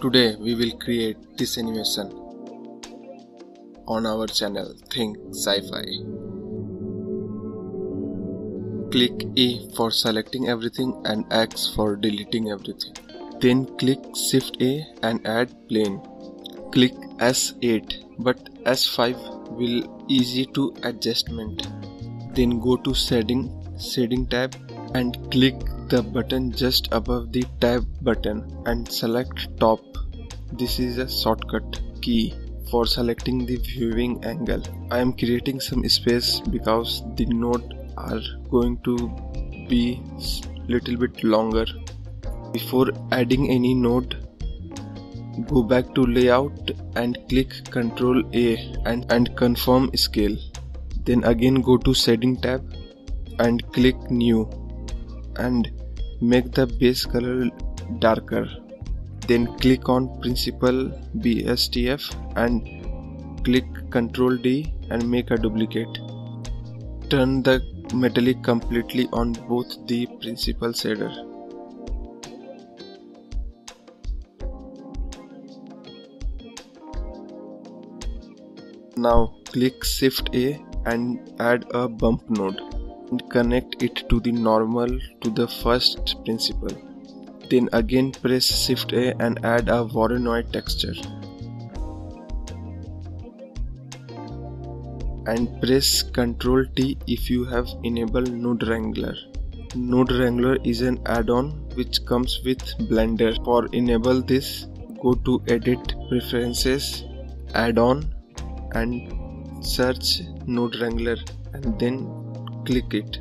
Today we will create this animation on our channel Think Sci-Fi. Click E for selecting everything and X for deleting everything. Then click Shift A and add plane. Click S8 but S5 will easy to adjustment. Then go to setting, setting tab and click the button just above the tab button and select top. This is a shortcut key for selecting the viewing angle. I am creating some space because the node are going to be little bit longer. Before adding any node, go back to layout and click Ctrl A and, and confirm scale. Then again go to setting tab and click new and make the base color darker then click on principal BSDF and click Ctrl D and make a duplicate. Turn the metallic completely on both the principal shader. Now click shift A and add a bump node connect it to the normal to the first principle. Then again press shift A and add a Voronoi texture. And press Ctrl T if you have enabled Node Wrangler. Node Wrangler is an add-on which comes with Blender. For enable this, go to Edit Preferences, Add-on and search Node Wrangler and then click it.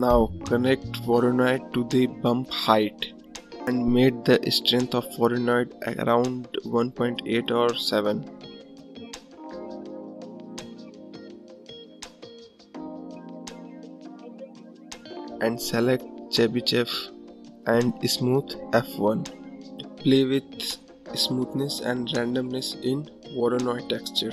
Now connect Voronoi to the bump height and made the strength of Voronoi around 1.8 or 7. And select Chebyshev and smooth F1. To play with smoothness and randomness in Voronoi texture.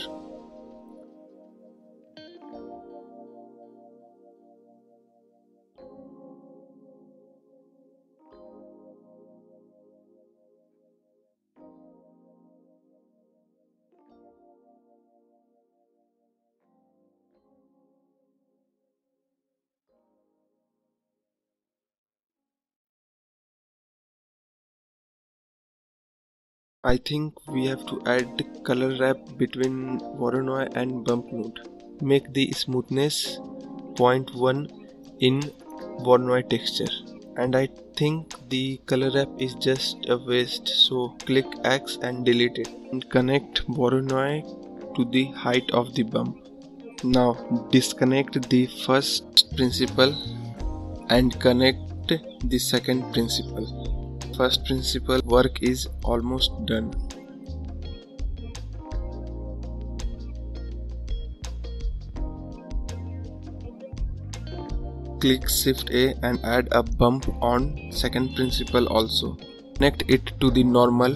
I think we have to add color wrap between Voronoi and bump node. Make the smoothness 0.1 in Voronoi texture. And I think the color wrap is just a waste so click X and delete it and connect Voronoi to the height of the bump. Now disconnect the first principle and connect the second principal first principle work is almost done. Click shift A and add a bump on second principle also. Connect it to the normal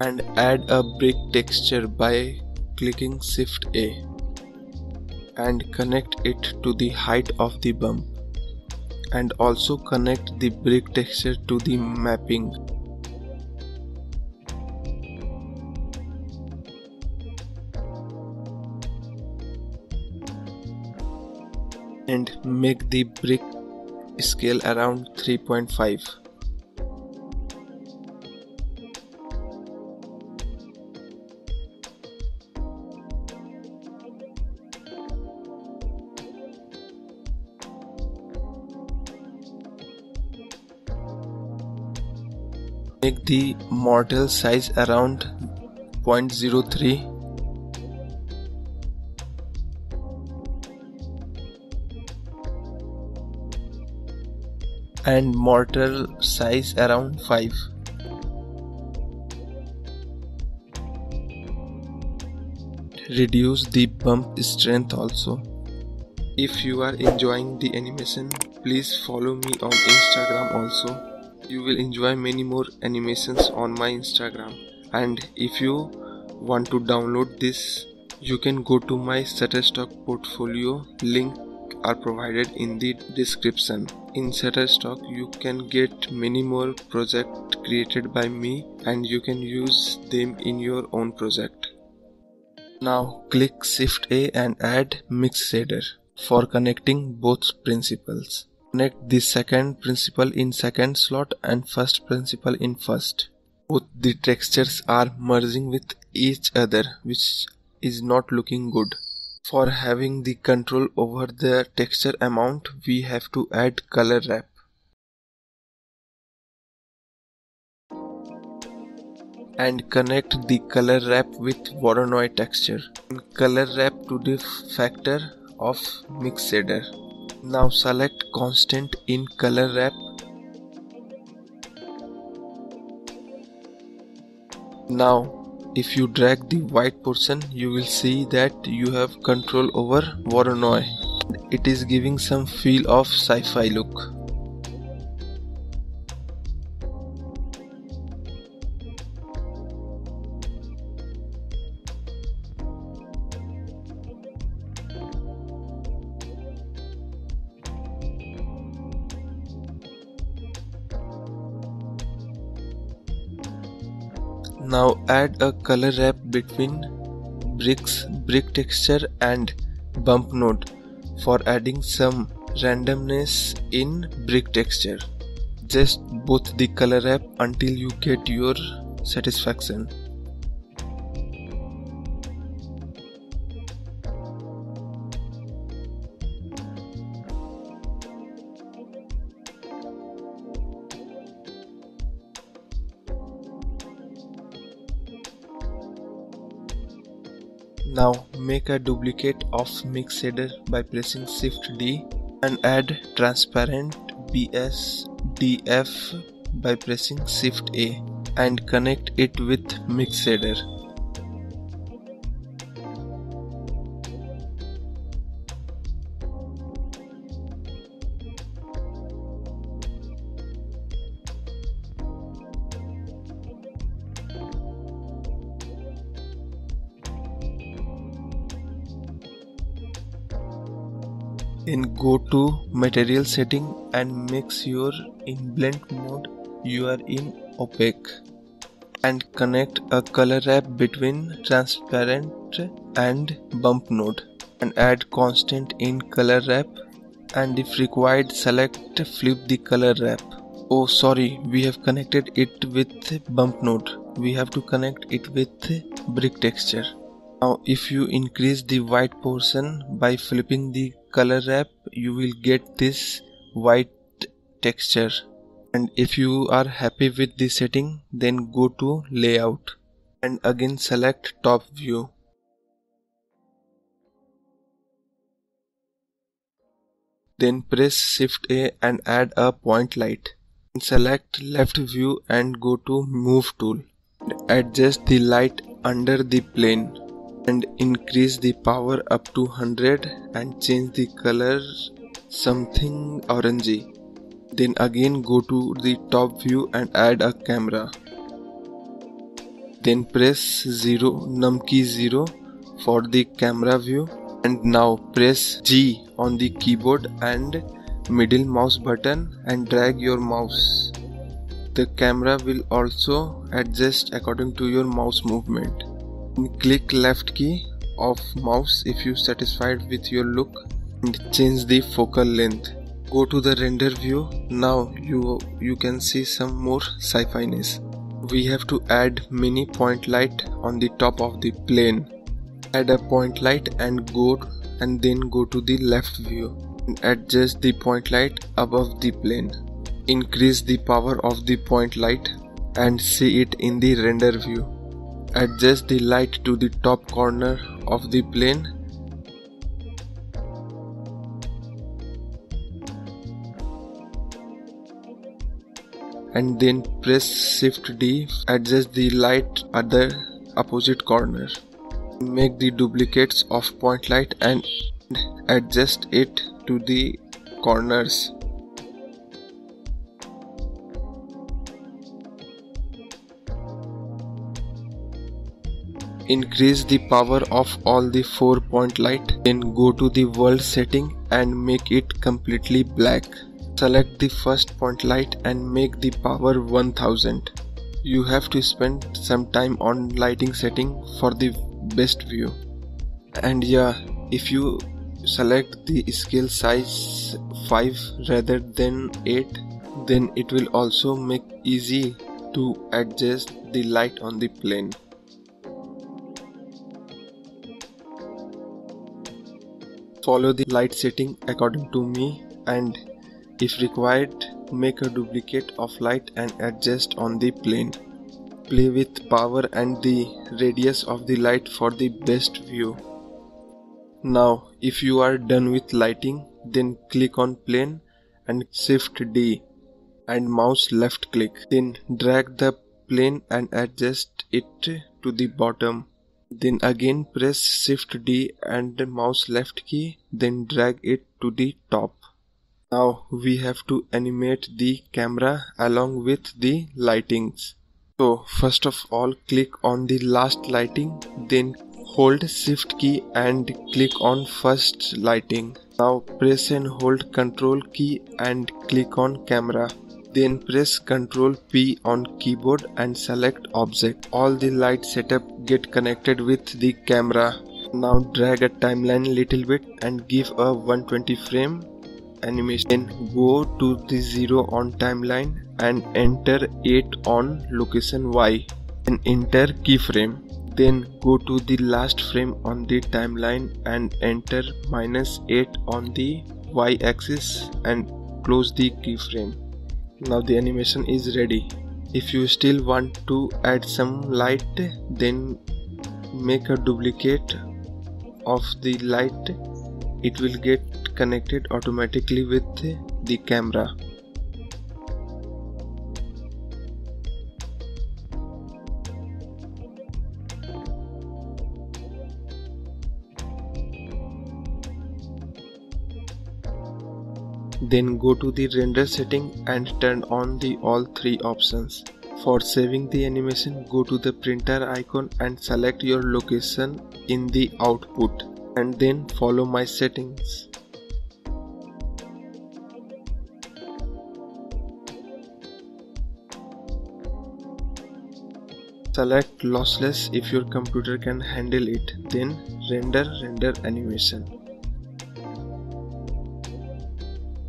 and add a brick texture by clicking shift A and connect it to the height of the bump and also connect the brick texture to the mapping. and make the brick scale around 3.5 make the mortar size around 0.03 and mortar size around 5 reduce the bump strength also. If you are enjoying the animation please follow me on instagram also you will enjoy many more animations on my instagram and if you want to download this you can go to my shutterstock portfolio link are provided in the description in Shutterstock you can get many more projects created by me and you can use them in your own project. Now click Shift A and add Mix Shader for connecting both principles. Connect the second principle in second slot and first principle in first. Both the textures are merging with each other which is not looking good. For having the control over the texture amount we have to add color wrap. and connect the color wrap with Voronoi texture. Color wrap to the factor of mix shader. Now select constant in color wrap. Now if you drag the white portion you will see that you have control over Voronoi. It is giving some feel of sci-fi look. Now add a color wrap between bricks, brick texture and bump node for adding some randomness in brick texture. Just both the color wrap until you get your satisfaction. Now make a duplicate of mix shader by pressing shift D and add transparent BSDF by pressing shift A and connect it with mix shader. Then go to material setting and make sure in blend mode you are in opaque. And connect a color wrap between transparent and bump node. And add constant in color wrap. And if required select flip the color wrap. Oh sorry we have connected it with bump node. We have to connect it with brick texture now if you increase the white portion by flipping the color wrap you will get this white texture. And if you are happy with the setting then go to layout and again select top view. Then press shift A and add a point light. Select left view and go to move tool. Adjust the light under the plane and increase the power up to 100 and change the color something orangey. Then again go to the top view and add a camera. Then press 0 num key 0 for the camera view. And now press G on the keyboard and middle mouse button and drag your mouse. The camera will also adjust according to your mouse movement click left key of mouse if you satisfied with your look and change the focal length. Go to the render view. Now you you can see some more sci-fi-ness. We have to add mini point light on the top of the plane. Add a point light and go and then go to the left view and adjust the point light above the plane. Increase the power of the point light and see it in the render view adjust the light to the top corner of the plane. And then press shift D adjust the light at the opposite corner. Make the duplicates of point light and adjust it to the corners increase the power of all the 4 point light then go to the world setting and make it completely black Select the first point light and make the power 1000. You have to spend some time on lighting setting for the best view. And yeah, if you select the scale size 5 rather than 8 then it will also make easy to adjust the light on the plane. Follow the light setting according to me and if required make a duplicate of light and adjust on the plane. Play with power and the radius of the light for the best view. Now if you are done with lighting then click on plane and shift D and mouse left click then drag the plane and adjust it to the bottom then again press shift D and mouse left key then drag it to the top. Now we have to animate the camera along with the lightings. So first of all click on the last lighting then hold shift key and click on first lighting. Now press and hold control key and click on camera then press Ctrl P on keyboard and select object. All the light setup get connected with the camera. Now drag a timeline little bit and give a 120 frame animation. Then go to the 0 on timeline and enter 8 on location Y and enter keyframe. Then go to the last frame on the timeline and enter minus 8 on the Y axis and close the keyframe now the animation is ready. If you still want to add some light then make a duplicate of the light. It will get connected automatically with the camera Then go to the render setting and turn on the all three options. For saving the animation, go to the printer icon and select your location in the output and then follow my settings. Select lossless if your computer can handle it, then render render animation.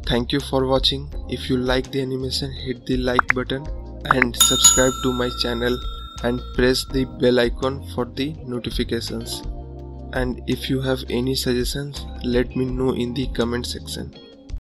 Thank you for watching. If you like the animation hit the like button and subscribe to my channel and press the bell icon for the notifications. And if you have any suggestions let me know in the comment section.